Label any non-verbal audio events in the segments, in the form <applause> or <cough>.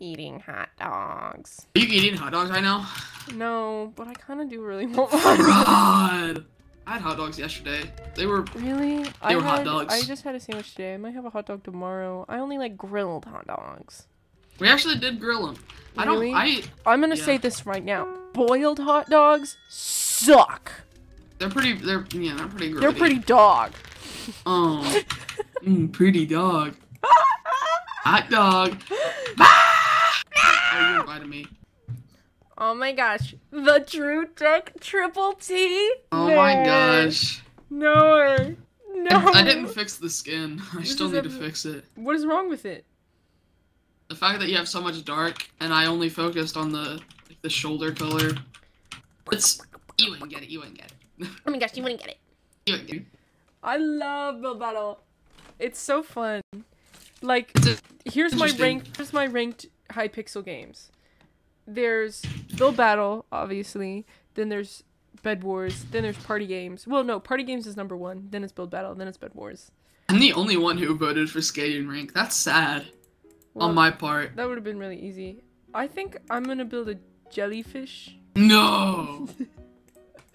eating hot dogs. Are you eating hot dogs right now? No, but I kind of do really want one. <laughs> God. I had hot dogs yesterday. They were really? I were hot had- dogs. I just had a sandwich today. I might have a hot dog tomorrow. I only like grilled hot dogs. we actually did grill them. I don't. I. I'm gonna Yeah. say this right now. Boiled hot dogs suck. they're pretty they're yeah, they're pretty grody. They're pretty dog. Oh. <laughs> mm, pretty dog. <laughs> Hot dog. Oh, you invited me. Oh my gosh. The True Tech Triple T? Oh No. my gosh. No way. No. I didn't fix the skin. <laughs> I This still need to fix it. What is wrong with it? The fact that you have so much dark and I only focused on the like the shoulder color. It's you wouldn't get it. You wouldn't get it. <laughs> Oh my gosh, you wouldn't get it. You wouldn't get it. I love Build Battle. It's so fun. Like, here's my ranked here's my ranked Hypixel games. There's Build Battle, obviously. Then there's Bed Wars. Then there's Party Games. Well, no, Party Games is number one. Then it's Build Battle. Then it's Bed Wars. I'm the only one who voted for skating rink. That's sad Well, on my part. that would have been really easy. I think I'm gonna build a jellyfish. No. <laughs>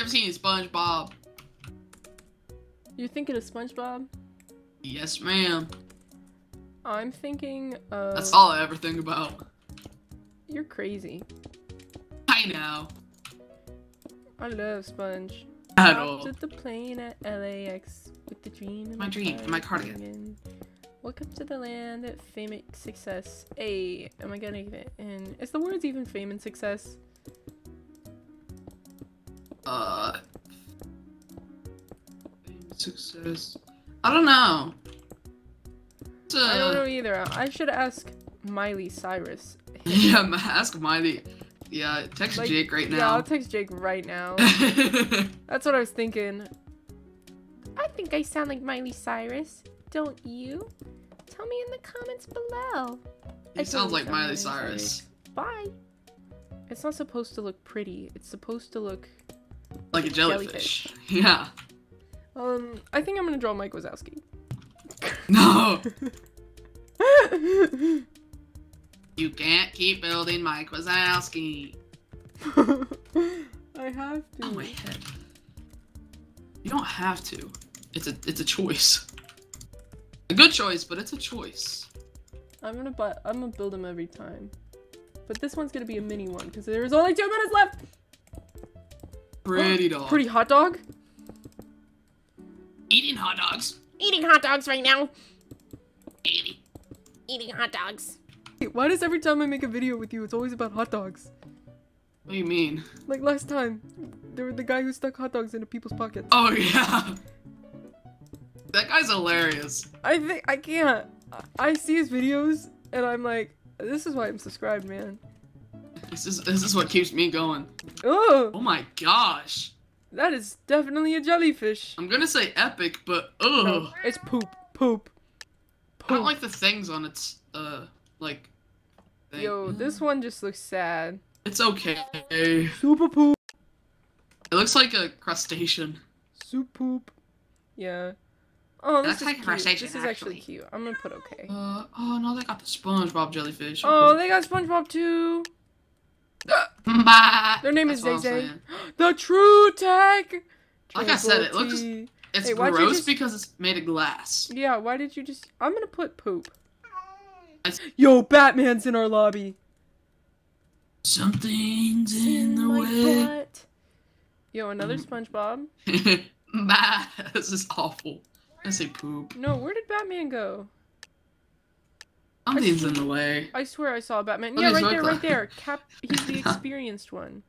I've seen SpongeBob. You're thinking of SpongeBob? Yes, ma'am. I'm thinking of. That's all I ever think about. You're crazy. I know. I love Sponge. At all. at the plane at LAX with the dream. My dream, my cardigan. Welcome to the land of fame and success. Hey, am I gonna get it? And is the words even fame and success? Uh. Success. I don't know. Uh, I don't know either. I should ask Miley Cyrus. <laughs> Yeah, ask Miley. Yeah, text Like, Jake right now. Yeah, I'll text Jake right now. <laughs> That's what I was thinking. I think I sound like Miley Cyrus. Don't you? Tell me in the comments below. I he sounds like Miley Cyrus. Bye. It's not supposed to look pretty. It's supposed to look. Like a jellyfish. <laughs> Yeah. Um, I think I'm gonna draw Mike Wazowski. No. <laughs> You can't keep building Mike Wazowski. <laughs> I have to. Oh my head. You don't have to. It's a it's a choice. A good choice, but it's a choice. I'm gonna buy. I'm gonna build them every time. But this one's gonna be a mini one because there's only two minutes left. Pretty oh, dog. Pretty hot dog. Eating hot dogs. Eating hot dogs right now. Eating. Eating hot dogs. Why does every time I make a video with you, it's always about hot dogs? What do you mean? Like last time, there were the guy who stuck hot dogs into people's pockets. Oh <laughs> yeah. That guy's hilarious. I think I can't. I- I see his videos and I'm like, this is why I'm subscribed, man. This is this is what keeps me going. Oh, Oh my gosh. That is definitely a jellyfish. I'm gonna say epic, but ugh. No, it's poop, poop, I don't like the things on its uh like. Thing. Yo, this <gasps> one just looks sad. It's okay. It Super poop, It looks like a crustacean. soup poop. Yeah. Oh, this That's is like cute. crustacean, This is actually actually. cute. I'm gonna put okay. Uh oh no, they got the SpongeBob jellyfish. Oh, they got SpongeBob too. Their name is That's Zay Zay. <gasps> The True Tech. Like I said, it looks. It's Hey, gross just- because it's made of glass. Yeah, why did you just? I'm gonna put poop. Yo, Batman's in our lobby. Something's in the way. butt. Yo, another Mm. SpongeBob. <laughs> bah, <laughs> this is awful. I say poop. No, where did Batman go? Something's in the way. I swear I saw Batman. Look yeah, right there, right there. Cap. He's the <laughs> experienced one.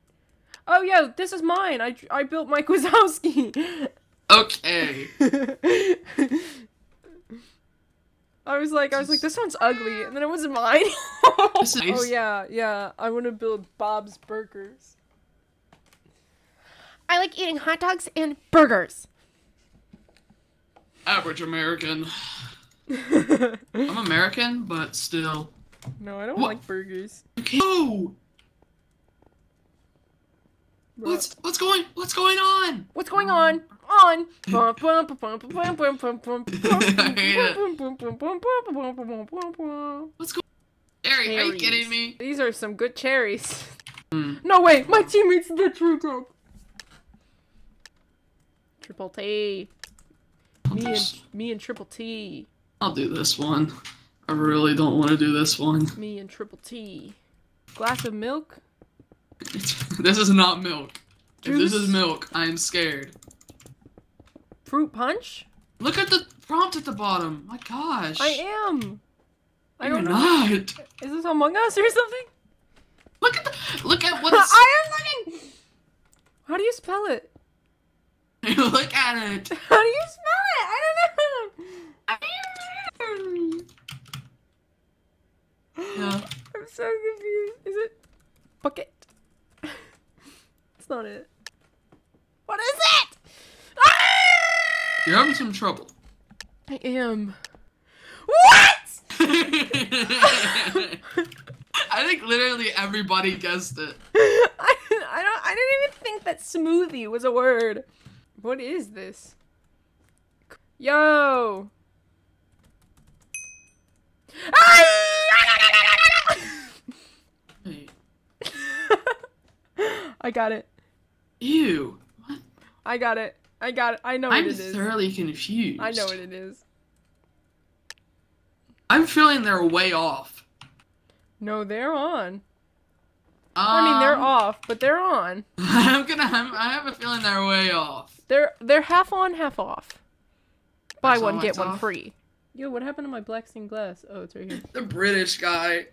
Oh yeah, this is mine. I I built Mike <laughs> Wazowski. Okay. <laughs> I was like, I was like, this one's ugly, and then it wasn't mine. Is- oh yeah, yeah. I want to build Bob's Burgers. I like eating hot dogs and burgers. Average American. I'm American, but still. No, I don't what? like burgers. Okay. Oh! What's what's going what's going on? What's going on? On. what's going? Harry, are you kidding me? These are some good cherries. Mm. No way, my teammates the triple. Triple T. Me and me and Triple T. I'll do this one. I really don't want to do this one. Me and Triple T. Glass of milk. <laughs> this is not milk. If this is milk, I am scared. Fruit punch. Look at the prompt at the bottom. My gosh. I am. I You're don't know. not. Is this Among Us or something? Look at the. Look at what. It's, I am looking. How do you spell it? <laughs> look at it. How do you spell it? I don't know. Yeah. I'm so confused. Is it bucket? <laughs> it's not it. What is it? Ah! You're having some trouble. I am. What? <laughs> <laughs> I think literally everybody guessed it. I, I don't. I didn't even think that smoothie was a word. What is this? Yo. Wait. I got it. Ew. What? I got it. I got it. I know I'm what it is. thoroughly confused. I know what it is. I'm feeling they're way off. No, they're on. I mean, they're Um, off, but they're on. <laughs> I'm gonna. I'm, I have a feeling they're way off. They're they're half on, half off. Buy That's one, get one off? free. Yo, what happened to my black stained glass? Oh, it's right here. The British guy.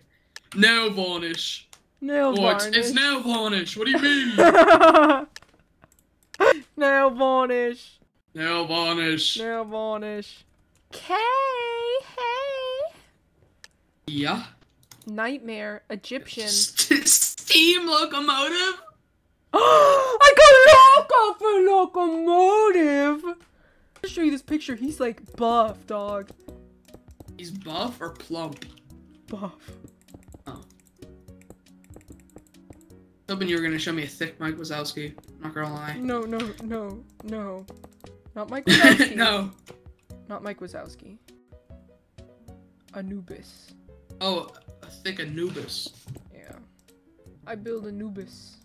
No varnish. Nail Oh, it's, varnish. it's nail varnish. What do you mean? <laughs> Nail varnish. nail varnish. Nail varnish. K. Hey. Yeah. Nightmare. Egyptian. St- <laughs> steam locomotive. <gasps> I got lock off a locomotive. I'll show you this picture. He's like buff, dog. He's buff or plump. Buff. Oh. Hoping you were gonna show me a thick Mike Wazowski. Not gonna lie. No, no, no, no. Not Mike <laughs> Wazowski. no. Not Mike Wazowski. Anubis. Oh, a thick Anubis. Yeah. I build Anubis.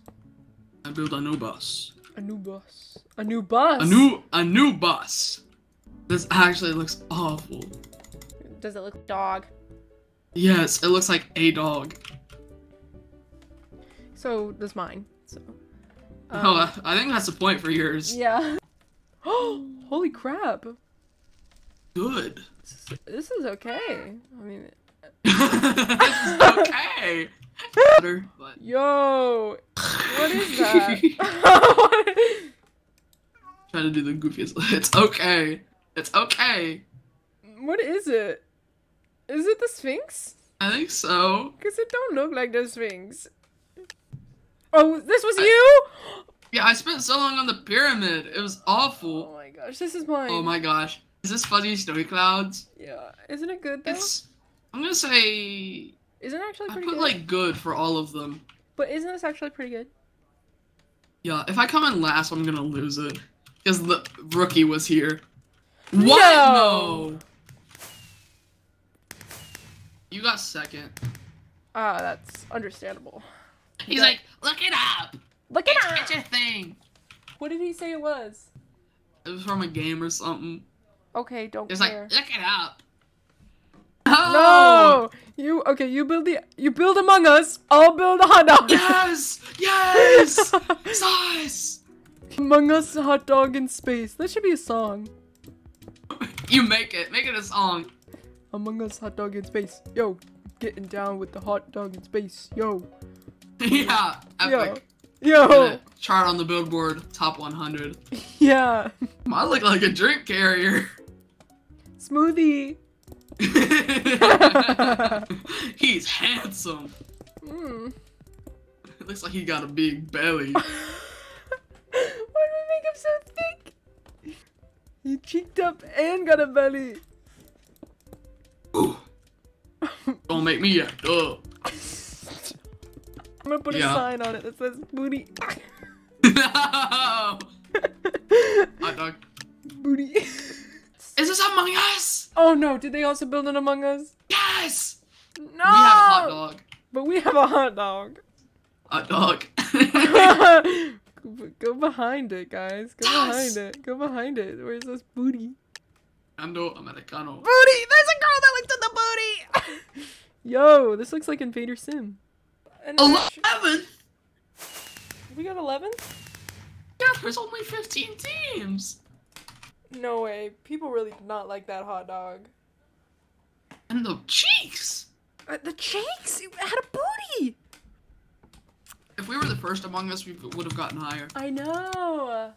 I build a new bus. Anubis. A new bus. A new a new bus. This actually looks awful. Does it look dog? Yes, it looks like a dog. So does mine. So. oh, um, I, I think that's the point for yours. yeah. Oh, <gasps> holy crap! Good. This is, this is okay. I mean, this <laughs> is okay. Better, but yo, what is <laughs> that? <laughs> try to do the goofiest. It's okay. It's okay. what is it? Is it the Sphinx? I think so. Cause it don't look like the Sphinx. Oh, this was you? Yeah, I spent so long on the pyramid. It was awful. Oh my gosh, this is mine. Oh my gosh. Is this fuzzy snowy clouds? Yeah, isn't it good though? It's. I'm gonna say. Isn't it actually I pretty put good? like good for all of them. But isn't this actually pretty good? Yeah, if I come in last, I'm gonna lose it. Because the rookie was here. What? No! No! You got second. Ah, that's understandable. He's Yeah. like, look it up! Look at It's, her. it's a thing! What did he say it was? It was from a game or something. Okay, don't It's care. like, look it up! Oh! no, you okay? You build the you build Among Us. I'll build a hot dog. Yes! Yes! <laughs> Sauce! Among Us hot dog in space. That should be a song. You make it. Make it a song. Among Us hot dog in space. Yo, getting down with the hot dog in space. Yo, <laughs> yeah. Epic. yo, Gonna Chart on the Billboard Top 100. <laughs> yeah. <laughs> I look like a drink carrier. Smoothie. He's handsome. Mm. It looks like he got a big belly. Why do we make him so thick? He cheeked up and got a belly. Ooh. Don't make me act up. Gonna put Yeah. a sign on it that says booty. no! <laughs> Hot dog. booty. Is this Among Us? oh no, did they also build an Among Us? Yes! No! We have a hot dog. But we have a hot dog. Hot dog. <laughs> Go behind it, guys. Go Yes! behind it. Go behind it. Where's this booty? Ando americano. Booty! There's a girl that looks at the booty! <laughs> Yo, this looks like Invader Zim. And then actu- Eleven. we got 11? Yeah, there's only fifteen teams. No way. People really did not like that hot dog. And the cheeks. Uh, the cheeks! It had a booty! If we were the first among us, we would have gotten higher. I know.